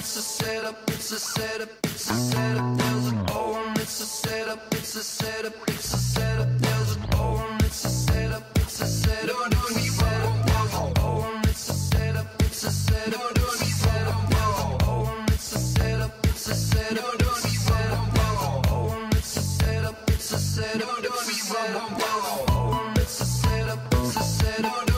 it's a setup, it's a setup, it's a setup. There's a O it's a setup, it's a setup, it's a setup. There's a O it's a setup, it's a setup. No, no, it's no setup. There's an O it's a setup, it's a setup. No, no, it's no setup. There's an O it's a setup, it's a setup. No, no, it's no setup. There's it's a setup, it's a setup. No, no, it's a setup. There's an O and no a.